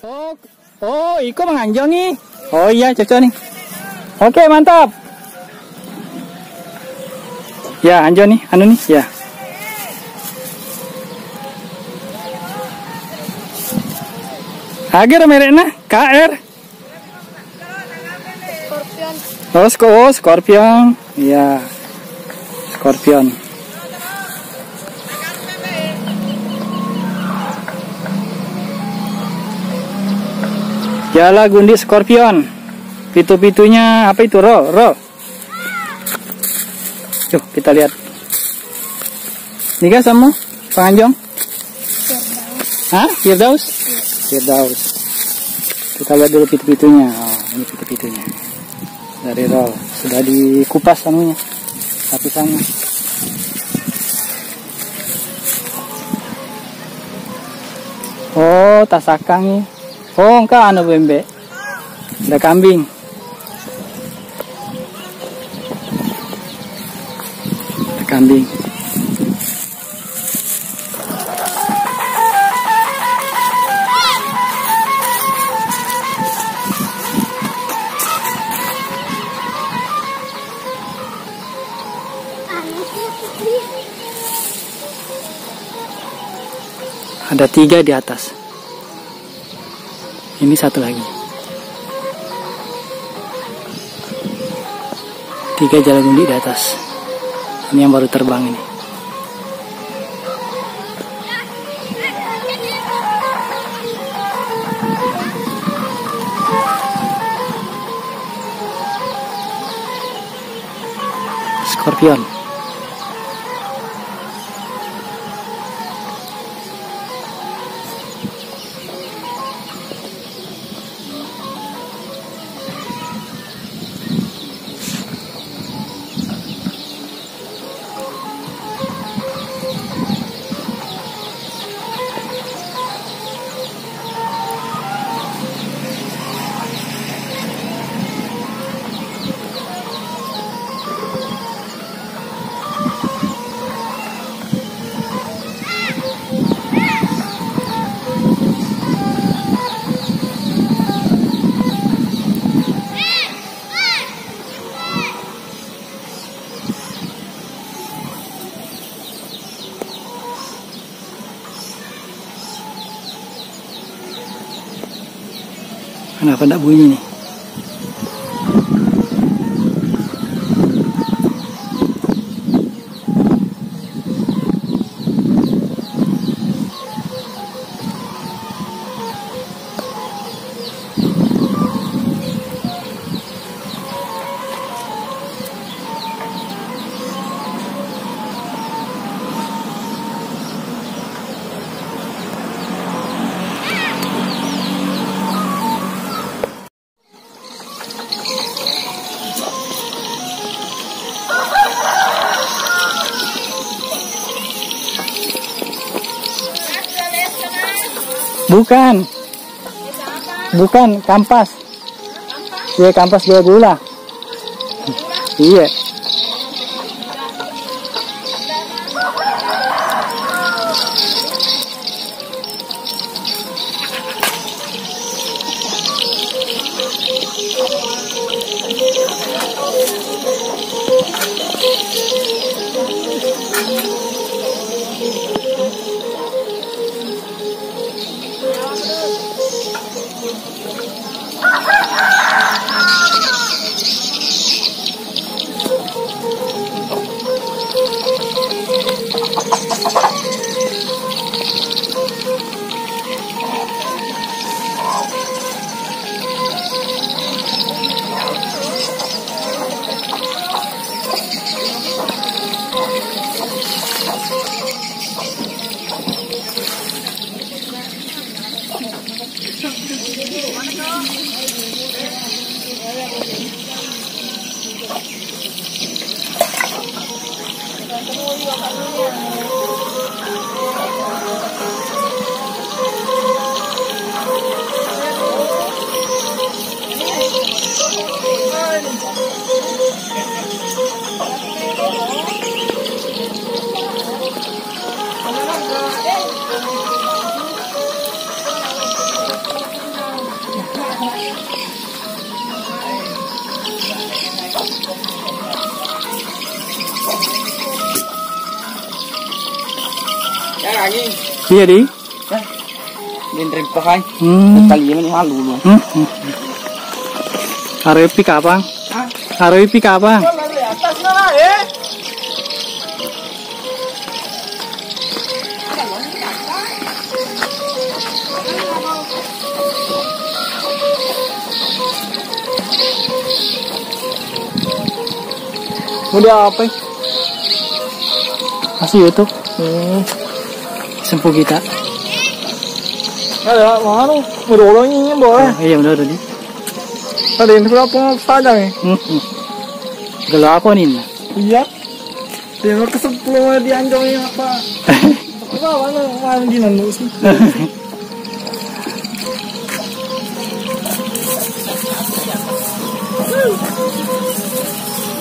Oh, oh, Iko nih. Oh iya, cocok nih. Oke, mantap. Ya, anjo nih, anu nih, ya. Agar mereknya KR. Scorpion. Oh, oh, Scorpion. Iya. Scorpion. Jala gundi Scorpion. Pitu-pitunya apa itu? Ro, ro. Yuk, kita lihat. Nih guys, sama penganjong. Hah? Firdaus? Firdaus. Kita lihat dulu pitu-pitunya. Oh, ini pitu-pitunya. Dari roll. Sudah dikupas anunya. Lapisannya. Oh, tasakang nih. Oh, enggak anu bembe. Ada kambing. Ada kambing. Ada tiga di atas. Ini satu lagi. Tiga jalagundi di atas. Ini yang baru terbang ini. Scorpion. Kenapa tidak bunyi nih? Bukan. Bukan, kampas. Iya, kampas dua gula. Iya. Thank you. Iya di. Din rin pa kay. Hmm. Taliman ni malu lu. Hmm. Araw pick apa? Araw pick apa? eh. Dia apa? Masih YouTube. Hmm. Sempu kita. Ada mana? Mudolo ini boleh. Oh, iya benar tadi. Ada yang berapa panjang eh? Hmm. Gelo apa nih? Iya. Dia mau ke sepuluh di anjong ini apa? Apa mana mana di nandu sih?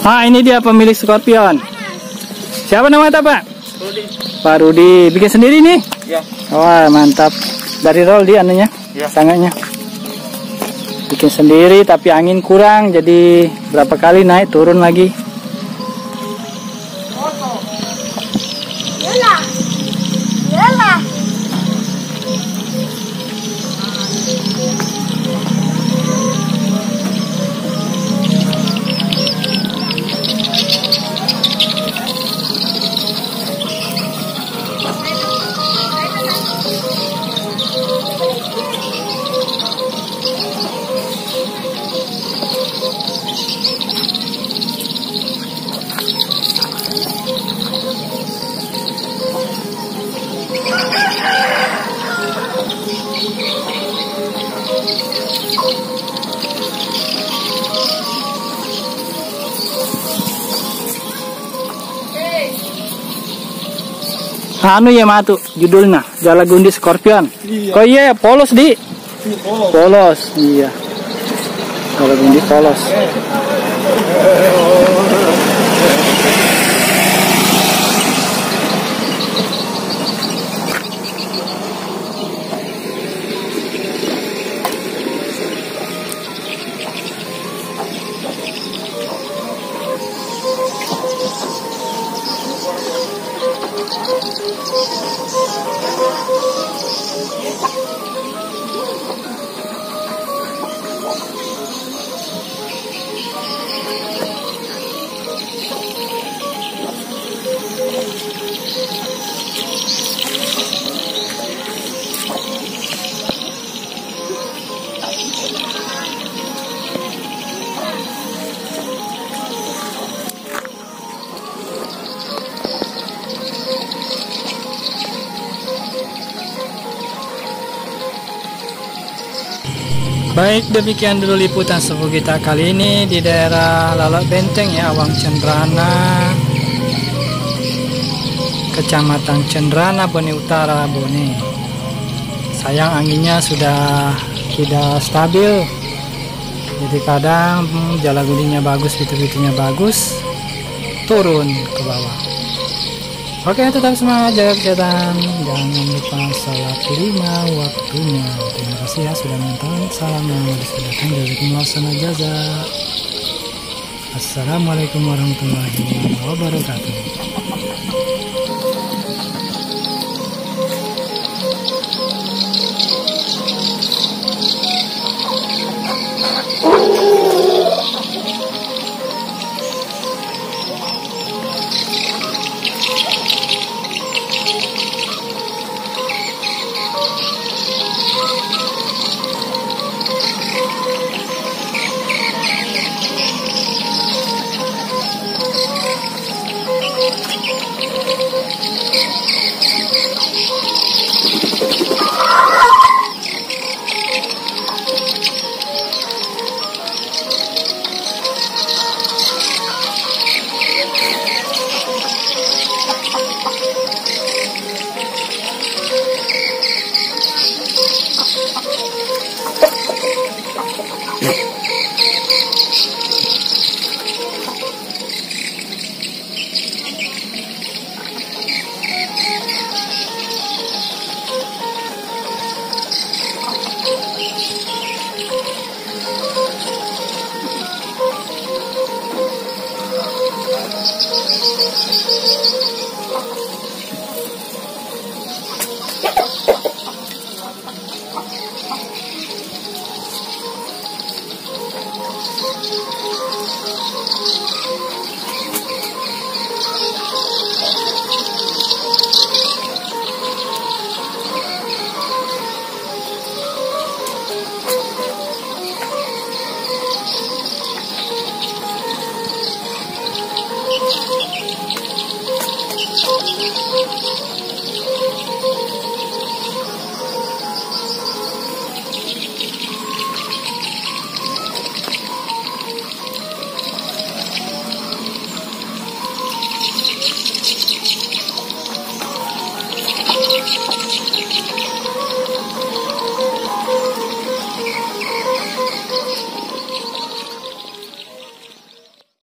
ah ini dia pemilik Scorpion. Siapa namanya Pak? Pak Rudi. Bikin sendiri nih? Ya. Wah mantap. Dari roll dia anunya, Ya. tangannya. Bikin sendiri tapi angin kurang jadi berapa kali naik turun lagi. Anu ya matu judulnya Jala Gundi Scorpion. Iya. Kok iya polos di? Oh. Polos, iya. Jala Gundi polos. Baik, demikian dulu liputan suhu kita kali ini di daerah Lalak Benteng ya, Awang Cendrana, Kecamatan Cendrana, Bone Utara, Bone. Sayang anginnya sudah tidak stabil, jadi kadang hmm, gundinya bagus, fitur-fiturnya bagus, turun ke bawah. Oke, tetap semangat jaga kesehatan. Jangan lupa sholat lima waktunya. Terima kasih ya sudah nonton. Salam yang disediakan jazakumullah sana jaza. Assalamualaikum warahmatullahi wabarakatuh.